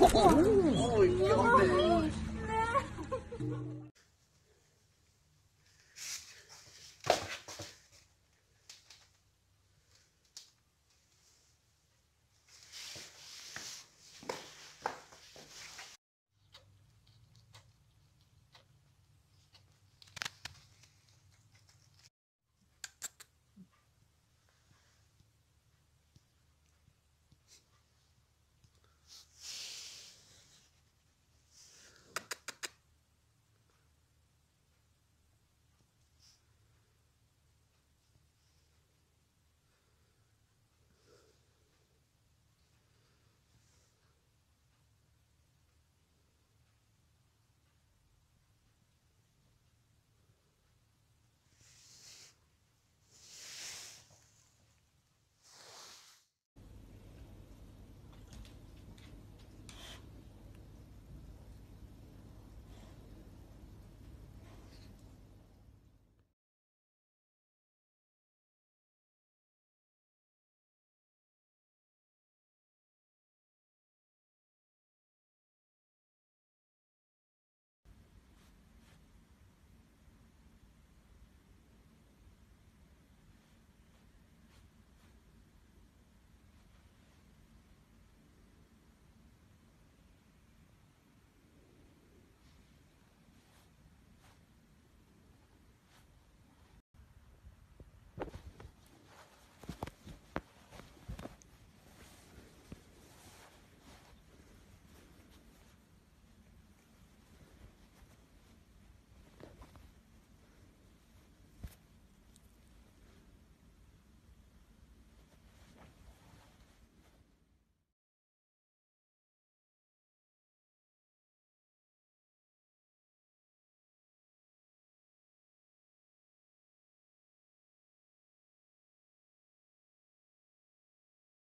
Oh my God!